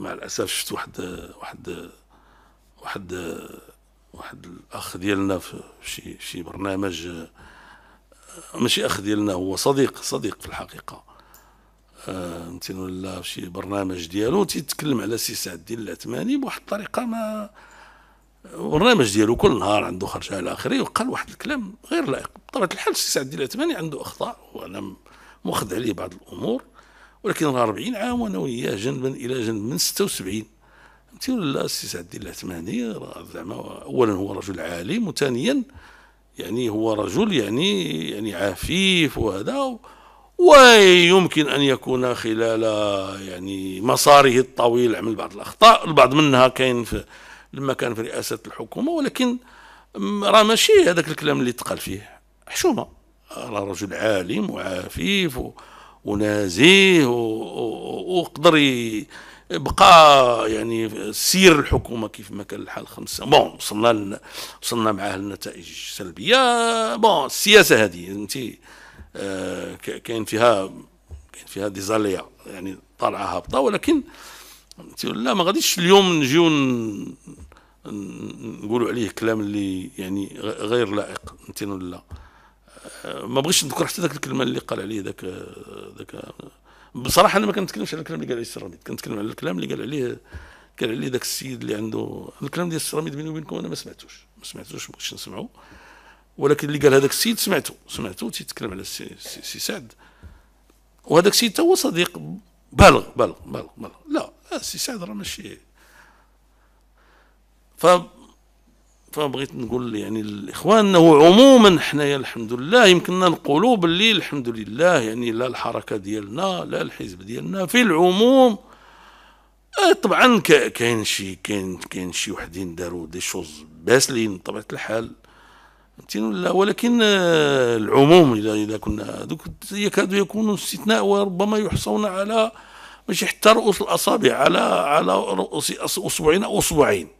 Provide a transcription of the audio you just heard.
مع الأسف شفت واحد واحد واحد واحد الأخ ديالنا في شي شي برنامج ماشي أخ ديالنا هو صديق صديق في الحقيقة. فهمتيني آه ولا شي برنامج ديالو تيتكلم على سي سعد الدين العثماني بواحد الطريقة ما البرنامج ديالو كل نهار عنده خرجة إلى آخره وقال واحد الكلام غير لائق. بطبيعة الحال سي سعد الدين العثماني عنده أخطاء وأنا مخذ عليه بعض الأمور. ولكن راه 40 عام وأنا وياه جنبا إلى جنب من 76 فهمتي ولا السي سعد الدين العثماني زعما اولا هو رجل عالم وثانيا يعني هو رجل يعني يعني عفيف وهذا ويمكن أن يكون خلال يعني مساره الطويل؟ عمل بعض الأخطاء البعض منها كاين في لما كان في رئاسة الحكومة ولكن راه ماشي هذاك الكلام اللي تقال فيه. حشومة راه رجل عالم وعفيف ونزيه وقدر بقى يعني سير الحكومة كيف ما كان الحال خمسة. بون وصلنا وصلنا معاه لنتائج سلبية. بون السياسة هذه أنت آه كاين فيها كاين فيها ديزاليا يعني طالعة هابطة. ولكن لا ما غاديش اليوم نجيو نقولوا عليه كلام اللي يعني غير لائق فهمتيني ولا ما بغيتش نذكر حتى ذاك الكلمة اللي قال عليه ذاك ذاك. بصراحة أنا ما كنتكلمش على الكلام اللي قال عليه السراميد كنتكلم على الكلام اللي قال عليه قال عليه ذاك السيد اللي عنده الكلام ديال السراميد بيني وبينكم أنا ما سمعتوش. ما سمعتوش ما بغيتش نسمعه ولكن اللي قال هذاك السيد سمعته سمعته تيتكلم على السي سي سعد. وهذاك السيد هو صديق بالغ بالغ بالغ بالغ. لا السي سعد راه ماشي. ف فبغيت نقول يعني الاخوان انه عموما حنايا الحمد لله يمكننا نقولوا باللي الحمد لله يعني لا الحركة ديالنا لا الحزب ديالنا في العموم آه طبعا كاين شي كاين كاين شي وحدين داروا دي شوز باسلين بطبيعة الحال ولا؟ ولكن آه العموم إذا إذا كنا دوك يكاد يكونوا استثناء وربما يحصون على ماشي حتى رؤوس الأصابع على على رؤوس أصبعين أو أصبعين.